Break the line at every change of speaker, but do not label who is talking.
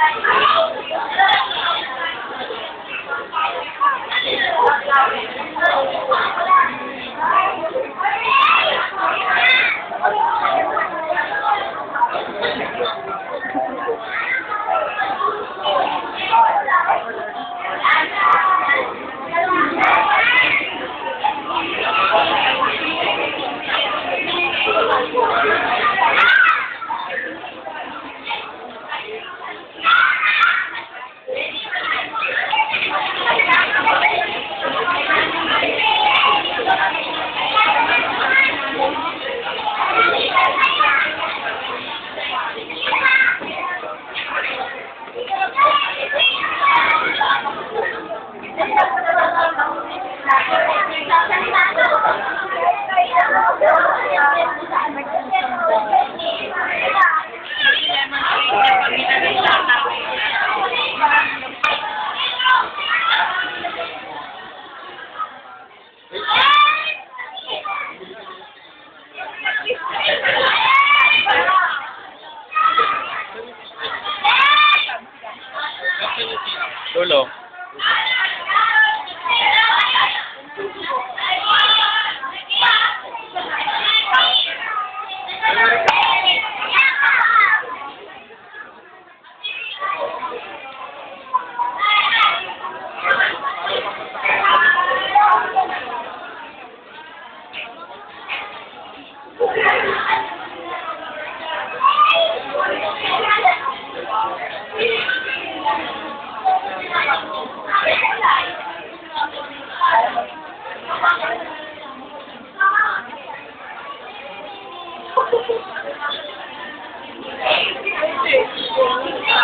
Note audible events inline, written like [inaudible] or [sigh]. Thank you. Dulo. Thank you. Thank [laughs] you.